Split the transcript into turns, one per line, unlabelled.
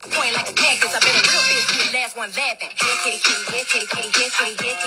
Point like a cactus. I've been a real bitch last one laughing. Yeah, kitty, kitty, kitty, kitty, kitty,